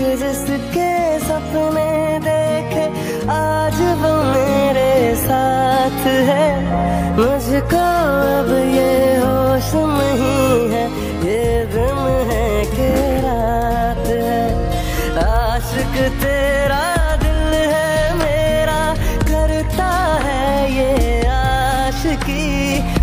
जिसके सपने देखे आज वो मेरे साथ है। मुझको अब ये होश नहीं है, ये दिन है के रात है। आशिक तेरा दिल है, मेरा करता है ये आशिकी।